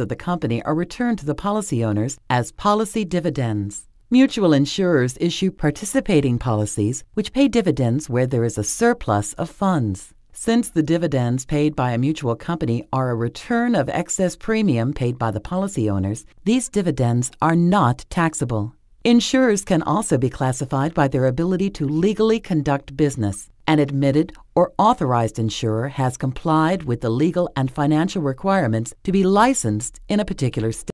of the company are returned to the policy owners as policy dividends. Mutual insurers issue participating policies which pay dividends where there is a surplus of funds. Since the dividends paid by a mutual company are a return of excess premium paid by the policy owners, these dividends are not taxable. Insurers can also be classified by their ability to legally conduct business. An admitted or authorized insurer has complied with the legal and financial requirements to be licensed in a particular state.